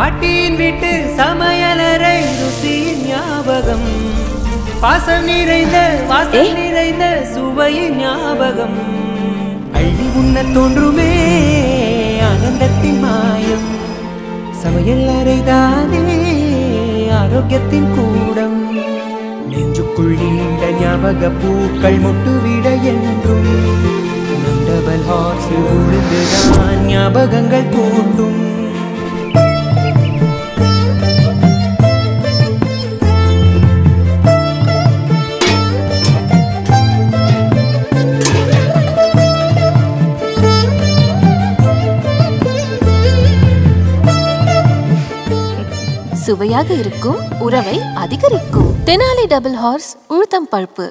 பாட்டியின் வீட்டு சமையலறை ருசியின் ஞாபகம். பாசம் நிறைந்த வாசம். நிறைந்த சுவையின் ஞாபகம். அள்ளி உண்ண தோன்றுமே ஆனந்தத்தின் மாயம். சமையல் அறைதானே ஆரோக்கியத்தின் கூடம். நெஞ்சுக்குள் நீண்ட ஞாபக பூக்கள் முட்டுவிட என்றும். நண்டவல் ஹார்ஸ் உழுந்துதான் ஞாபகங்கள் கூட்டும் சுவையாக இருக்கும் உறவை அதிகரிக்கும். தெனாலி டபுள் ஹார்ஸ் உளுத்தம் பருப்பு